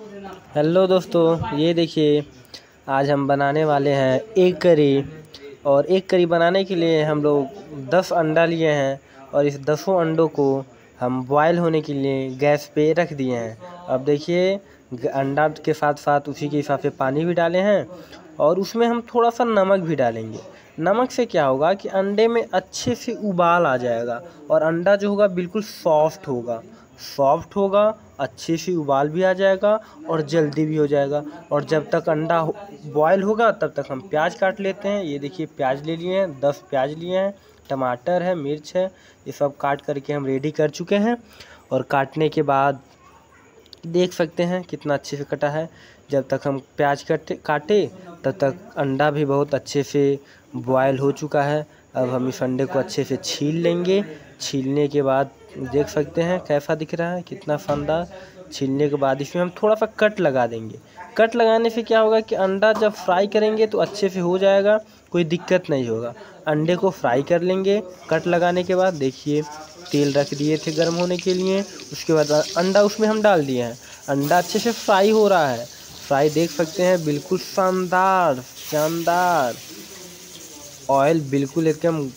Hello दोस्तों, ये देखिए, आज हम बनाने वाले हैं एक करी। और एक करी बनाने के लिए हम लोग दस अंडा लिए हैं और इस दसों अंडों को हम बॉयल होने के लिए गैस पे रख दिए हैं। अब देखिए अंडा के साथ साथ उसी के हिसाब से पानी भी डाले हैं और उसमें हम थोड़ा सा नमक भी डालेंगे। नमक से क्या होगा कि अंडे में अच्छे से उबाल आ जाएगा और अंडा जो होगा बिल्कुल सॉफ्ट होगा। सॉफ्ट होगा अच्छे से उबाल भी आ जाएगा और जल्दी भी हो जाएगा। और जब तक अंडा बॉयल होगा, तब तक हम प्याज काट लेते हैं। ये देखिए, प्याज ले लिए हैं, दस प्याज लिए हैं, टमाटर है, मिर्च है, ये सब काट करके हम रेडी कर चुके हैं। और काटने के बाद देख सकते हैं कितना अच्छे से कटा है। जब तक हम प्याज कटे, काटे, तब तक अंडा भी बहुत अच्छे से बॉयल हो चुका है। अब हम इस अंडे को अच्छे से छील लेंगे। छीलने के बाद देख सकते हैं, कैसा दिख रहा है, कितना शानदार छीलने के बाद इसमें हम थोड़ा सा कट लगा देंगे। कट लगाने से क्या होगा कि अंडा जब फ्राई करेंगे तो अच्छे से हो जाएगा, कोई दिक्कत नहीं होगा। अंडे को फ्राई कर लेंगे, कट लगाने के बाद देखिए, तेल रख दिए थे गर्म होने के लिए, उसके बाद अंडा उसमें हम डाल दिए हैं। अंडा अच्छे से फ्राई हो रहा है। फ्राई देख सकते हैं, बिल्कुल शानदार शानदार। ऑयल बिल्कुल एकदम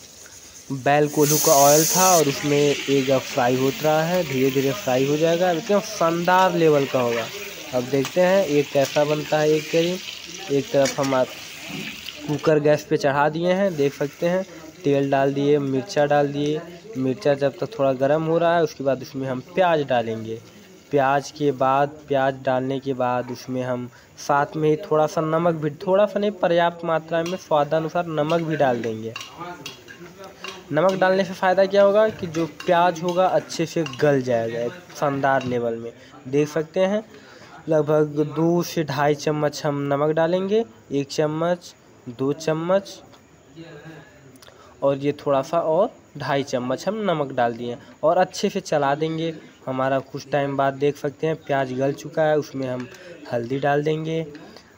बैल कोल्हू का ऑयल था और उसमें एक फ्राई होता रहा है धीरे धीरे फ्राई हो जाएगा, एकदम शानदार लेवल का होगा। अब देखते हैं एक कैसा बनता है एक करीब एक तरफ़ हम कुकर गैस पे चढ़ा दिए हैं, देख सकते हैं। तेल डाल दिए, मिर्चा डाल दिए। मिर्चा जब तक थोड़ा गर्म हो रहा है, उसके बाद उसमें हम प्याज डालेंगे। प्याज के बाद, प्याज डालने के बाद उसमें हम साथ में ही थोड़ा सा नमक भी, थोड़ा सा नहीं, पर्याप्त मात्रा में स्वादानुसार नमक भी डाल देंगे। नमक डालने से फ़ायदा क्या होगा कि जो प्याज होगा अच्छे से गल जाएगा शानदार लेवल में। देख सकते हैं, लगभग दो से ढाई चम्मच हम नमक डालेंगे, एक चम्मच, दो चम्मच, और ये थोड़ा सा और ढाई चम्मच हम नमक डाल दिए और अच्छे से चला देंगे। हमारा कुछ टाइम बाद देख सकते हैं, प्याज गल चुका है, उसमें हम हल्दी डाल देंगे।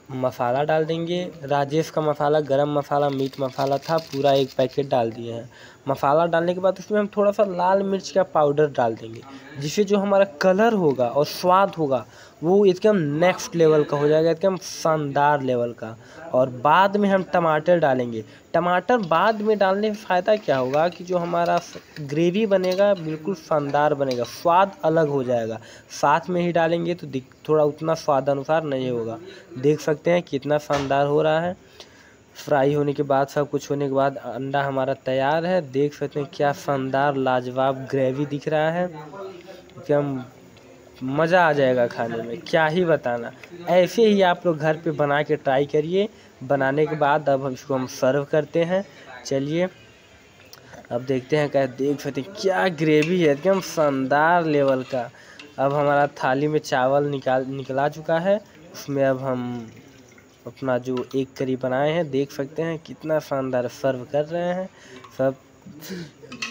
मसाला डाल देंगे। राजेश का मसाला, गरम मसाला, मीट मसाला था, पूरा एक पैकेट डाल दिए हैं। मसाला डालने के बाद उसमें हम थोड़ा सा लाल मिर्च का पाउडर डाल देंगे, जिससे जो हमारा कलर होगा और स्वाद होगा वो एकदम नेक्स्ट लेवल का हो जाएगा एकदम शानदार लेवल का। और बाद में हम टमाटर डालेंगे। टमाटर बाद में डालने से फ़ायदा क्या होगा कि जो हमारा ग्रेवी बनेगा, बिल्कुल शानदार बनेगा, स्वाद अलग हो जाएगा। साथ में ही डालेंगे तो थोड़ा उतना स्वाद अनुसार नहीं होगा। देख सकते हैं कितना शानदार हो रहा है। फ्राई होने के बाद, सब कुछ होने के बाद अंडा हमारा तैयार है। देख सकते हैं क्या शानदार, लाजवाब ग्रेवी दिख रहा है। एकदम मज़ा आ जाएगा खाने में, क्या ही बताना। ऐसे ही आप लोग घर पे बना के ट्राई करिए। बनाने के बाद अब हम इसको हम सर्व करते हैं। चलिए, अब देखते हैं क्या देख सकते हैं क्या ग्रेवी है, एकदम शानदार लेवल का। अब हमारा थाली में चावल निकाल, निकला चुका है। उसमें अब हम अपना जो एक करी बनाए हैं, देख सकते हैं कितना शानदार सर्व कर रहे हैं। सब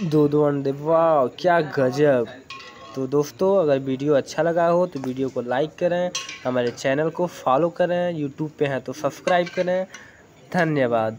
दो दो अंडे, वाह, क्या गजब। तो दोस्तों, अगर वीडियो अच्छा लगा हो तो वीडियो को लाइक करें, हमारे चैनल को फॉलो करें, यूट्यूब पे हैं तो सब्सक्राइब करें। धन्यवाद।